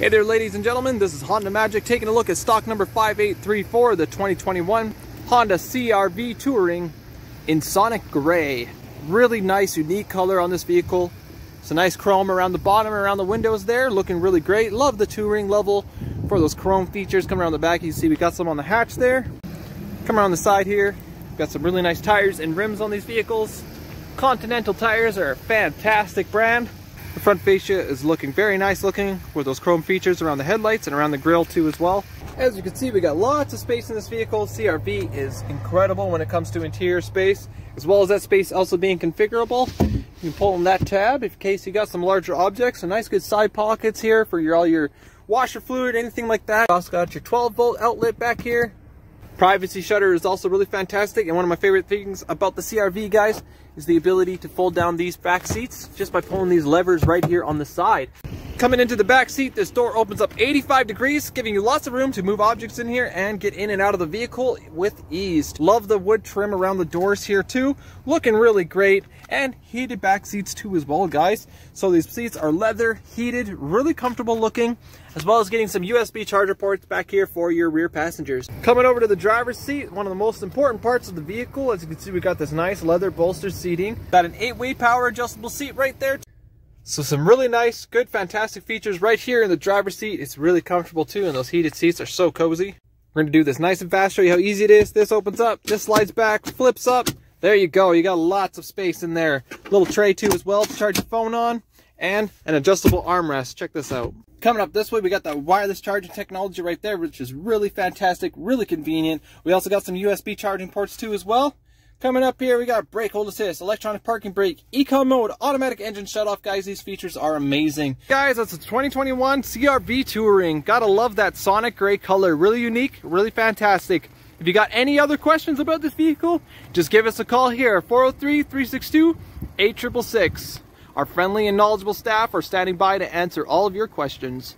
Hey there ladies and gentlemen, this is Honda Magic taking a look at stock number 5834, the 2021 Honda CRV Touring in Sonic Gray. Really nice, unique color on this vehicle. It's a nice chrome around the bottom, around the windows there, looking really great. Love the Touring level for those chrome features. Come around the back, you see we got some on the hatch there. Come around the side here, got some really nice tires and rims on these vehicles. Continental tires are a fantastic brand. The front fascia is looking very nice looking with those chrome features around the headlights and around the grille too as well. As you can see, we got lots of space in this vehicle. CRV is incredible when it comes to interior space, as well as that space also being configurable. You can pull in that tab in case you got some larger objects. Some nice good side pockets here for your all your washer fluid, anything like that. Also got your 12 volt outlet back here. Privacy shutter is also really fantastic and one of my favorite things about the CRV guys is the ability to fold down these back seats just by pulling these levers right here on the side. Coming into the back seat, this door opens up 85 degrees, giving you lots of room to move objects in here and get in and out of the vehicle with ease. Love the wood trim around the doors here too. Looking really great. And heated back seats too as well, guys. So these seats are leather, heated, really comfortable looking, as well as getting some USB charger ports back here for your rear passengers. Coming over to the driver's seat, one of the most important parts of the vehicle. As you can see, we got this nice leather bolster seating. Got an eight-way power adjustable seat right there. So some really nice, good, fantastic features right here in the driver's seat. It's really comfortable too, and those heated seats are so cozy. We're gonna do this nice and fast, show you how easy it is. This opens up, this slides back, flips up. There you go, you got lots of space in there. Little tray too as well to charge your phone on, and an adjustable armrest. Check this out. Coming up this way, we got that wireless charging technology right there, which is really fantastic, really convenient. We also got some USB charging ports too as well. Coming up here, we got brake hold assist, electronic parking brake, eco mode, automatic engine shutoff. Guys, these features are amazing. Guys, that's a 2021 CRV Touring. Gotta love that sonic gray color. Really unique, really fantastic. If you got any other questions about this vehicle, just give us a call here, 403-362-8666. Our friendly and knowledgeable staff are standing by to answer all of your questions.